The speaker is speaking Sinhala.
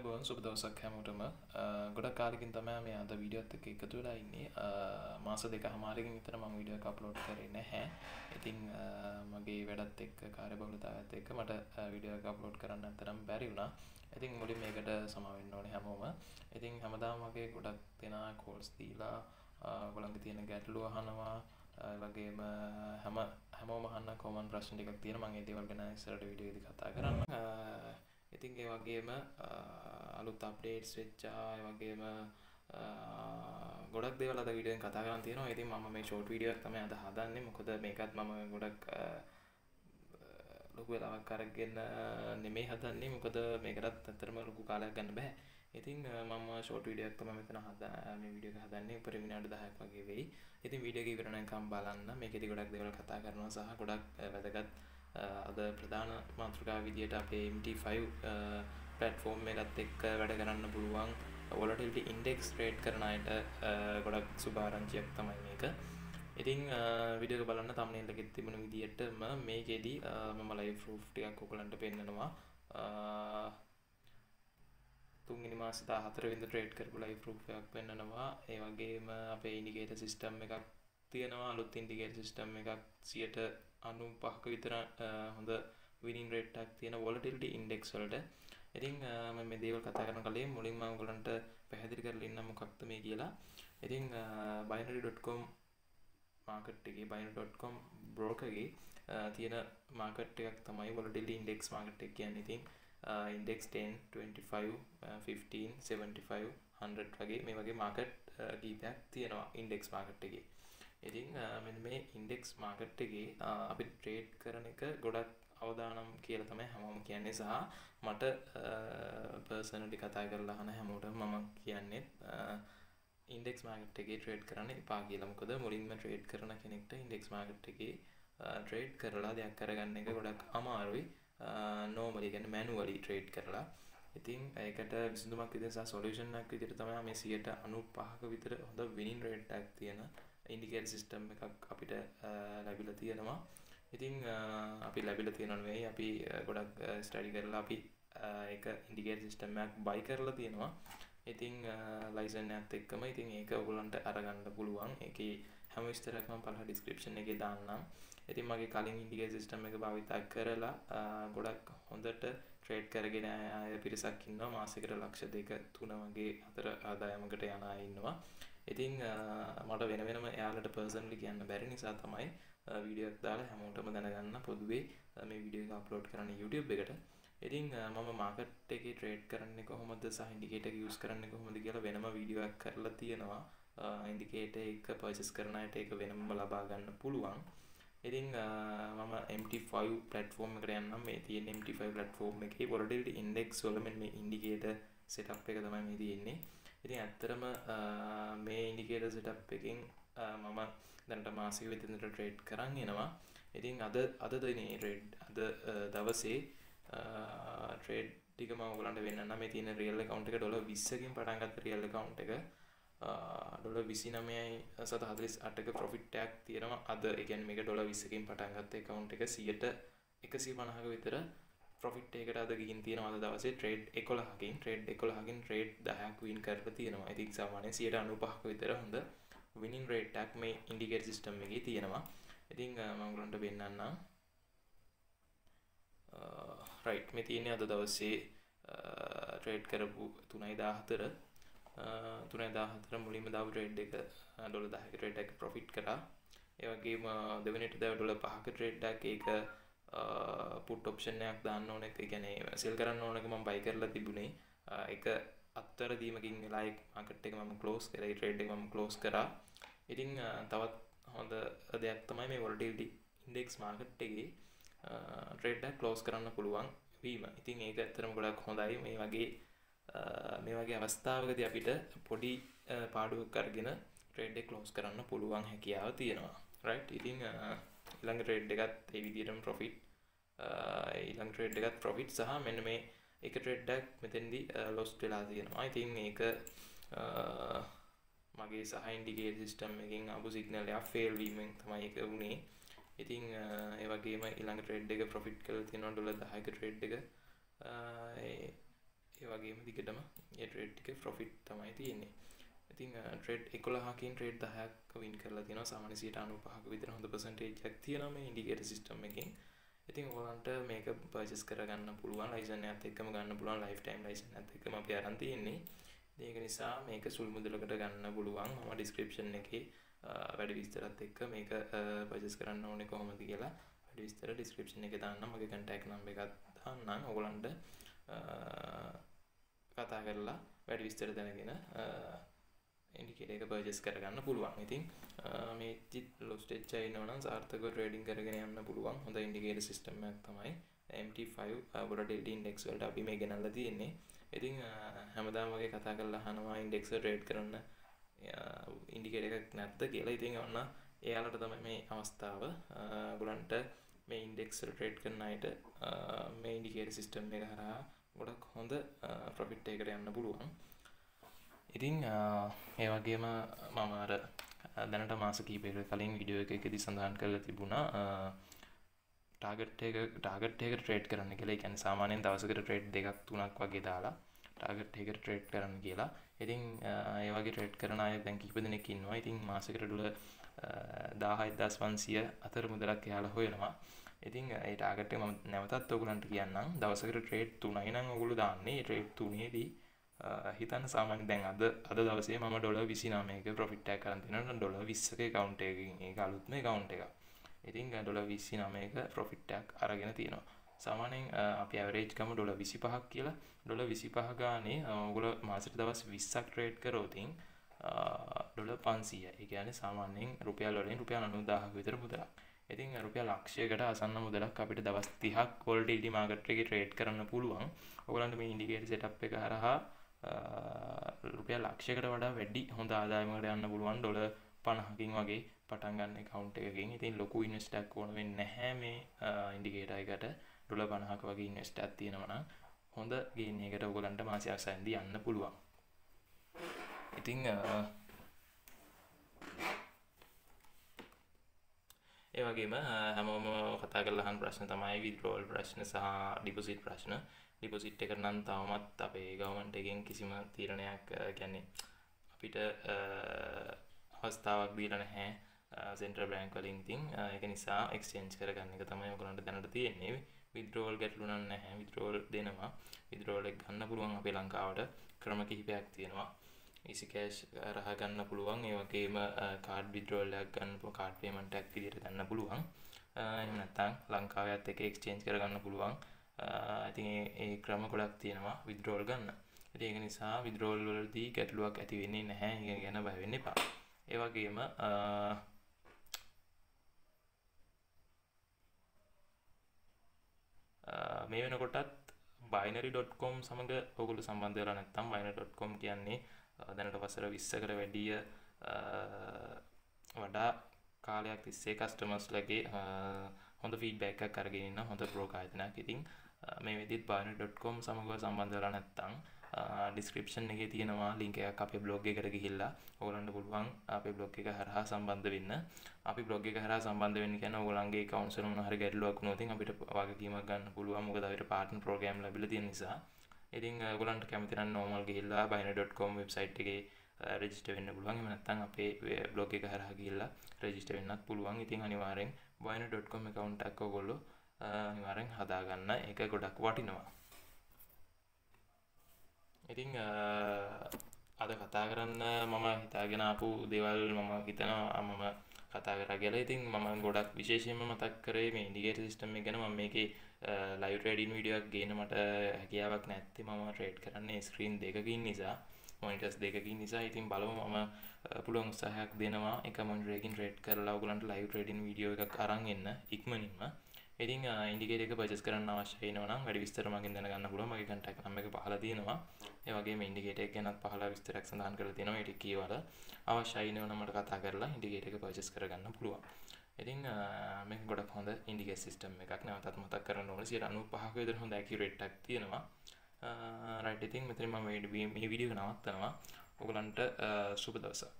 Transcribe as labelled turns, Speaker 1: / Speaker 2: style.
Speaker 1: අයබෝන් සුබ දවසක් හැමෝටම. ගොඩක් කාලෙකින් තමයි මේ අද වීඩියෝත් එක්ක එකතු වෙලා ඉන්නේ. මාස දෙක හමාරකින් විතර මම වීඩියෝ එක අප්ලෝඩ් කරේ නැහැ. ඉතින් මගේ වැඩත් එක්ක කාර්යබහුලතාවයත් එක්ක මට වීඩියෝ එක අප්ලෝඩ් කරන්න ඇත්තටම බැරි වුණා. ඉතින් මුලින් මේකට සමා වෙන්න ඕනේ හැමෝම. ඉතින් හැමදාම වගේ ගොඩක් දෙනා කෝල්ස් දීලා ඔයගොල්ලන්ගේ තියෙන ගැටලු අහනවා. වගේම හැම හැමෝම අහන්න කොමන් ප්‍රශ්න ටිකක් තියෙනවා. මම ඒ දේවල් ගැන ඉස්සරහට වීඩියෝ එකදී කතා කරන්න. ඉතින් ඒ වගේම අලුත් අප්ඩේට්ස් වෙච්චා ඒ වගේම ගොඩක් දේවල් අද වීඩියෝෙන් කතා කරන්න තියෙනවා. ඉතින් මම මේ ෂෝට් වීඩියෝ එකක් තමයි අද හදන්නේ. මොකද මේකත් මම ගොඩක් ලොකු වෙලාවක් අරගෙන නෙමෙයි හදන්නේ. මොකද මේකටත් ඇත්තටම ලොකු කාලයක් ගන්න බෑ. ඉතින් මම ෂෝට් වීඩියෝ එකක් තමයි මෙතන හදා මේ වීඩියෝ එක හදන්නේ. උපරිම විනාඩි 10ක් වගේ වෙයි. ඉතින් වීඩියෝ එක ඉවර වෙනකම් බලන්න. මේකෙදි ගොඩක් දේවල් කතා කරනවා සහ ගොඩක් වැදගත් අද ප්‍රධාන මාතෘකා විදියට අපේ MT5 පලට්ෆෝර්ම් එකත් එක්ක වැඩ කරන්න පුළුවන්. වොලටිල්ටි ඉන්ඩෙක්ස් ට්‍රේඩ් කරන අයට ගොඩක් සුභාරංචියක් තමයි මේක. ඉතින් විඩියක බලන්න තම්නේලගෙත් තිබුණ විදිහටම මේකෙදී මම ලයි ෆරූ් ටිකක් ඔකලන්ට පෙන්න්නනවා තුන්ගනි මාස හතර විද ට්‍රේඩ් කරපු ලයි ෆරූ්යක් පෙන්න්නනවා ඒ වගේම අපේ ඉනිගේට සිිස්ටම් එකක් තියෙනවා. අලුත් ඉන්ඩිගේට සිිස්ටම් එකක් සියට අනු පහක විතර හොඳ විනින් රේට්ටක් තියෙන වොලටිල්ටි ඉන්ඩෙක්ස් වලට ඉතින් මම මේ දේවල් කතා කරන කලින් මුලින්ම ඔයගලන්ට පැහැදිලි කරලා ඉන්න මොකක්ද මේ කියලා. ඉතින් binary.com මාකට් එකේ binary.com බ්‍රෝකර් එකේ තියෙන මාකට් එකක් තමයි volatility index මාකට් එක කියන්නේ. ඉතින් index 10 25 15 75 100 වගේ මේ වගේ මාකට් කීපයක් තියෙනවා ඉන්ඩෙක්ස් මාකට් එකේ. ඉතින් මෙන්න මේ ඉන්ඩෙක්ස් මාකට් එකේ අපි ට්‍රේඩ් කරන එක ගොඩක් අවදානම් කියලා තමයි හැමෝම කියන්නේ සහ මට පර්සනලි කතා කරලා අහන හැමෝටම මම කියන්නේ ඉන්ඩෙක්ස් මාකට් එකේ ට්‍රේඩ් කරන්න එපා කියලා. මොකද මුලින්ම ට්‍රේඩ් කරන කෙනෙක්ට ඉන්ඩෙක්ස් මාකට් එකේ ට්‍රේඩ් කරලා දෙයක් කරගන්න එක ගොඩක් අමාරුයි. නෝමලි කියන්නේ මැනුවලි ට්‍රේඩ් කරලා. ඉතින් ඒකට විසඳුමක් විදිහට සහ සොලියුෂන් එකක් විදිහට තමයි මේ 95ක විතර හොඳ විනින් රේට් එකක් තියෙන ඉන්ඩිකේට සිිස්ටම් එකක් අපිට ලැබිල තියෙනවා. ඉතිං අපි ලැබිල තියෙනොන්වෙයි අපි ගොඩක් ස්ටඩි කරලා අපි එක ඉන්ඩිකේට සිිස්ටම්මයක් බයි කරලා තියෙනවා. ඉතිං ලයිසන් ඇත් එක්කම ඉතින් ඒක ඔගුලන්ට අරගන්න පුළුවන්. එක හැම විස්තරක්ම පහ ඩිස්ක්‍රපෂන් එක දාන්නම්. ඉතින් මගේ කලින් ඉන්ඩිගේ සිිස්ටම් එක භාවිතා කරලා ගොඩක් හොඳට ට්‍රේඩ් කරගෙන අය පිරිසක් ඉන්නවා. මාසකට ලක්ෂ දෙක තුන වගේ අතර ආදායමකට යන ඉන්නවා. ඉතිං මට වෙන වෙනම එයාලට පර්සන්ලි කියන්න බැරි නිසා තමයි වීඩියක් දාලා හැමෝටම දැනගන්න පොදුවේ මේ විඩියෝ අප්ලෝඩ් කරන්න YouTube එකට. ඉතින් මම මාකට් එකේ ට්‍රේඩ් කරන්නේ කොහොමද සහ ඉන්ඩිකේටර් යූස් කරන්නේ කොහොමද කියලා වෙනම වීඩියෝ එකක් කරලා තියෙනවා. ඉන්ඩිකේටර් එක පර්චේස් කරන අයට ඒක වෙනම ලබා ගන්න පුළුවන්. ඉතින් මම MT5 ප්ලට්ෆෝර්ම් එකට යන්නම්. මේ තියෙන MT5 ප්ලට්ෆෝර්ම් එකේ volatility index වල මේ ඉන්ඩිකේටර් සෙටප් එක තමයි මේ තියෙන්නේ. ඉතින් ඇත්තරම මේ ඉන්ඩිකේට සිටප් එකින් මම දැනට මාසික විතිඳට ට්‍රේඩ් කරන්න එනවා. ඉතින් අද අද දනේ රෙඩ් අද දවසේ ට්‍රේඩ් ටිකම ඔගලන්ට වෙන්න මේ තියන රියල් කවන්් එක ඩොල විස්සකින් පටන්ගත් රියල් කවන්් එක. ඩොල විසි නමයයි සත හදලිස් අටක ප්‍රොෆිට්ටක් තියෙනවා. අද එකන් මේක ඩොල විස්සකින් පටන්ගත්ත කවන්් එක සියට එකසි පණහක විතර ප්‍රොෆිට් එකට අද ගින් තියෙනවා අද දවසේ ට්‍රේඩ් 11කින් ට්‍රේඩ් 11කින් ට්‍රේඩ් 10ක් වින් කරලා තියෙනවා. ඉතින් සාමාන්‍යයෙන් 95ක විතර හොඳ විනින් රේට් එකක් මේ ඉන්ඩිකේටර් සිස්ටම් එකේ තියෙනවා. ඉතින් මම ඔයගලන්ට පෙන්නන්නම්. රයිට් මේ තියෙන්නේ අද දවසේ ට්‍රේඩ් කරපු 3.14 3.14 මුලින්ම දාපු ට්‍රේඩ් එක ඩොලර් 10ක ට්‍රේඩ් එක ප්‍රොෆිට් කරා. ඒ වගේම දෙවෙනිට දාපු ඩොලර් 5ක ට්‍රේඩ් එකක් ඒක පුට් ඔප්ෂණයක් දාන්න ඕන එක. ගැන සෙල් කරන්න ඕනක ම බයි කරලා තිබුණේ. එක අත්තර දීමකින් වෙලායි මකට එක ම කලෝස් කරයි ට්‍රේඩ් එක ම කලෝස් කරා. ඉතිං තවත් හොඳ දෙයක් තමයි මේ වොල්ඩල්ඩි ඉන්ඩෙක්ස් මාකට්ටගේ ට්‍රේඩ්ඩක් කලෝස් කරන්න පුළුවන් වීම. ඉතින් ඒක ඇත්තරම ගොඩක් හොඳයි. මේ වගේ මේ වගේ අවස්ථාවකද අපිට පොඩි පාඩුවක් කරගෙන ට්‍රේඩ් කලෝස් කරන්න පුළුවන් හැකියාව තියෙනවා. රයි් ඉතිං ඊළඟ ට්‍රේඩ් එකත් ඒ විදිහටම ප්‍රොෆිට් ඊළඟ ට්‍රේඩ් එකත් ප්‍රොෆිට් සහ මෙන්න මේ එක ට්‍රේඩ් එකක් මෙතෙන්දී ලොස් වෙලා තියෙනවා. ඉතින් මේක මගේ සහ ඉන්ඩිකේටර් සිස්ටම් එකකින් ආපු සිග්නල් එක ෆේල් වීමෙන් තමයි ඒක වුනේ. ඉතින් ඒ වගේම ඊළඟ ට්‍රේඩ් එක ප්‍රොෆිට් කරලා තියෙනවා ඩොලර් 10ක ට්‍රේඩ් එක. ඒ වගේම දිගටම ඒ ට්‍රේඩ් ටිකේ ප්‍රොෆිට් තමයි තියෙන්නේ ඉතින් ට්‍රේඩ් එකොළහකින් ට්‍රේඩ් දහයක් වින් කරලා තියෙනවා. සාමාන්‍ය 95ක විතර හොඳ පර්සන්ටේජ් එකක් තියෙනවා මේ ඉන්ඩිකේටර් සිස්ටම් එකෙන්. ඉතින් ඔයාලන්ට මේක පර්චේස් කරගන්න පුළුවන් ලයිසන් එකත් එක්කම ගන්න පුළුවන් ලයිෆ් ටයිම් ලයිසන් එකත් එක්කම අපි අරන් තියෙන්නේ. ඒක නිසා මේක සුළු මුදලකට ගන්න පුළුවන්. මම ඩිස්ක්‍රිප්ෂන් එකේ වැඩි විස්තරත් එක්ක මේක පර්චේස් කරන්න ඕනේ කොහොමද කියලා වැඩි විස්තර ඩිස්ක්‍රිප්ෂන් එකේ දාන්නම් මගේ කන්ටැක්ට් නම්බර් එකත් දාන්නම්. ඔයගලන්ට කතා කරලා වැඩි විස්තර දැනගෙන ඉන්ඩිකේටර් එක පර්චේස් කරගන්න පුළුවන්. ඉතින් මේ චිත් ලොස්ට් එච් ඉන්නවනම් සාර්ථකව ට්‍රේඩින් කරගෙන යන්න පුළුවන්. හොඳ ඉන්ඩිකේටර් සිස්ටම් එකක් තමයි MT5 volatility index වලට අපි මේ ගෙනල්ලා තියෙන්නේ. ඉතින් හැමදාම වගේ කතා කරලා අහනවා ඉන්ඩෙක්ස් ට්‍රේඩ් කරන්න ඉන්ඩිකේටර් එකක් නැද්ද කියලා. ඉතින් ඔන්න එයාලට තමයි මේ අවස්ථාව. ඔයගලන්ට මේ ඉන්ඩෙක්ස් ට්‍රේඩ් කරන අයට මේ ඉන්ඩිකේටර් සිස්ටම් එක හරහා ගොඩක් හොඳ ප්‍රොෆිට් එකකට යන්න පුළුවන්. ඉතින් ඒ වගේම මම අර දැනට මාස කීපයකට කලින් විඩියෝ එකකදී සඳහන් කරලා තිබුණා ටාගට් එක ටාගට් එක ට්‍රේඩ් කරන්න කියලා. ඒ කියන්නේ සාමාන්‍යයෙන් දවසකට ට්‍රේඩ් දෙකක් තුනක් වගේ දාලා ටාගට් එකට ට්‍රේඩ් කරන්න කියලා. ඉතින් ඒ වගේ ට්‍රේඩ් කරන අය දැන් කිහිප දෙනෙක් ඉන්නවා. ඉතින් මාසෙකට ඩොලර් 11500 අතර මුදලක් එයාලා හොයනවා. ඉතින් ඒ ටාගට් එක මම නැවතත් ඔයගලන්ට කියන්නම්. දවසකට ට්‍රේඩ් 3යි නම් ඔයගොල්ලෝ දාන්නේ. ඒ ට්‍රේඩ් 3ේදී හිතන්න සාමාන්‍ය දැන් අද අද දවසේ මම ඩොලර් 29ක ප්‍රොෆිට් එකක් කරන් තිනවා ඩොලර් 20ක account එකකින් ඒක අලුත්ම account එකක්. ඉතින් ඩොලර් 29ක ප්‍රොෆිට් එකක් අරගෙන තියෙනවා. සාමාන්‍යයෙන් අපි ඇවරේජ් ගමු ඩොලර් 25ක් කියලා. ඩොලර් 25 ගානේ ඔයගොල්ලෝ මාසෙට දවස් 20ක් ට්‍රේඩ් කරොත් ඩොලර් 500යි. ඒ කියන්නේ සාමාන්‍යයෙන් රුපියල් වලින් රුපියල් 90000ක විතර මුදලක්. ඉතින් රුපියල් ලක්ෂයකට අසන්න මුදලක් අපිට දවස් 30ක් වොල්ටිලිටි මාකට් එකේ ට්‍රේඩ් කරන්න පුළුවන්. ඔයගලන්ට මේ ඉන්ඩිකේටර් සෙටප් එක හරහා රුපියල් ලක්ෂයකට වඩා වැඩි හොඳ ආදායමකට යන්න පුළුවන් ඩොලර් 50කින් වගේ පටන් ගන්න account එකකින්. ඉතින් ලොකු ඉන්වෙස්ට් එකක් ඕන වෙන්නේ නැහැ මේ ඉන්ඩිකේටර් එකට. ඩොලර් 50ක වගේ ඉන්වෙස්ට් එකක් තියෙනවා නම් හොඳ ගේන් එකකට ඔයගලන්ට මාසයක් සැන්දි යන්න පුළුවන්. ඉතින් ඒ වගේම හැමෝම කතා කරලා අහන ප්‍රශ්න තමයි withdrawal ප්‍රශ්න සහ deposit ප්‍රශ්න. ඩිපොසිට් එක නම් තවමත් අපේ ගවමන්ට් එකෙන් කිසිම තීරණයක් කියන්නේ අපිට අවස්ථාවක් දීලා නැහැ. සෙන්ට්‍රල් බැංක් වලින් ඉතින් ඒක නිසා එක්ස්චේන්ජ් කරගන්න එක තමයි ඔයගොල්ලන්ට දැනට තියෙන්නේ. විත්ඩ්‍රෝවල් ගැටලු නම් නැහැ. විත්ඩ්‍රෝවල් දෙනවා. විත්ඩ්‍රෝවල් එක ගන්න පුළුවන් අපේ ලංකාවට. ක්‍රම කිහිපයක් තියෙනවා. ඊසි කෑෂ් රහ ගන්න පුළුවන්. ඒ වගේම කාඩ් විත්ඩ්‍රෝවල් එකක් ගන්න පුළුවන්. කාඩ් පේමන්ට් එකක් විදිහට ගන්න පුළුවන්. එහෙම නැත්නම් ලංකාවේ එක එක්ස්චේන්ජ් කරගන්න පුළුවන්. ඉතින් ඒ ක්‍රම ගොඩක් තියෙනවා විද්‍රෝල් ගන්න. ඉතින් ඒක නිසා විද්‍රෝල් වලදී ගැටලුවක් ඇති වෙන්නේ නැහැ. ඒක ගැන බය වෙන්න එපා. ඒ වගේම මේ වෙනකොටත් binary.com සමග ඔගොල්ලෝ සම්බන්ධ වෙලා නැත්නම් binary.com කියන්නේ දැනට වසර 20කට වැඩිය වඩා කාලයක් තිස්සේ කස්ටමර්ස්ලගේ හොඳ ෆීඩ්බැක් එකක් අරගෙන ඉන්න හොඳ බ්‍රෝකර් ආයතනයක්. ඉතින් මේ විදිහට binary.com සමග සම්බන්ධ වෙලා නැත්නම් ඩිස්ක්‍රිප්ෂන් එකේ තියෙනවා ලින්ක් එකක් අපේ බ්ලොග් එකට ගිහිල්ලා ඔයගලන්ට පුළුවන් අපේ බ්ලොග් එක හරහා සම්බන්ධ වෙන්න. අපි බ්ලොග් එක හරහා සම්බන්ධ වෙන්න කියන්නේ ඔයගලන්ගේ accounts වල මොන හරි ගැටලුවක් වුණොත් අපිට වගකීමක් ගන්න පුළුවන්. මොකද අපිට partner program ලැබිලා තියෙන නිසා. ඉතින් ඔයගලන්ට කැමති නම් normal ගිහිල්ලා binary.com website එකේ රෙජිස්ටර් වෙන්න පුළුවන්. එහෙම නැත්නම් අපේ බ්ලොග් එක හරහා ගිහිල්ලා රෙජිස්ටර් වෙන්නත් පුළුවන්. ඉතින් අනිවාර්යෙන් binary.com account එකක් ඔයගොල්ලෝ අනිවාර්යෙන් හදාගන්න ඒක ගොඩක් වටිනවා ඉතින් අද කතා කරන්න මම හිතාගෙන ආපු දේවල් මම හිතනවා මම කතා කරා කියලා. ඉතින් මම ගොඩක් විශේෂයෙන්ම මතක් කරේ මේ ඉන්ඩිකේටර් සිස්ටම් එක ගැන. මම මේකේ ලයිව් ට්‍රේඩින් වීඩියෝ එකක් ගේන්න මට හැකියාවක් නැත්තේ. මම ට්‍රේඩ් කරන්නේ ස්ක්‍රීන් දෙකකින් නිසා. මොනිටර්ස් දෙකකින් නිසා. ඉතින් බලමු මම පුළුවන් උත්සාහයක් දෙනවා එක මොනිටර් එකකින් ට්‍රේඩ් කරලා ඔයගලන්ට ලයිව් ට්‍රේඩින් වීඩියෝ එකක් අරන් එන්න ඉක්මනින්ම. ඉතින් ඉන්ඩිකේටර් එක පර්චේස් කරන්න අවශ්‍ය වෙනවා නම් වැඩි විස්තර මගෙන් දැනගන්න පුළුවන්. මගේ කන්ටැක්ට් නම්බර් එක පහලා තියෙනවා. ඒ වගේම ඉන්ඩිකේටර් එක ගැනත් පහලා විස්තරයක් සඳහන් කරලා තියෙනවා. ඒක කියවලා අවශ්‍යයි වෙනවා නම් මට කතා කරලා ඉන්ඩිකේටර් එක පර්චේස් කරගන්න පුළුවන්. ඉතින් මේක ගොඩක් හොඳ ඉන්ඩිකේටර් සිස්ටම් එකක්. නැවතත් මතක් කරන්න ඕනේ. 95ක විතර හොඳ ඇකියුරේට් එකක් තියෙනවා. රයිට් ඉතින් මෙතන මම මේ වීඩියෝ එක නවත්තනවා. ඔයගලන්ට සුබ දවසක්.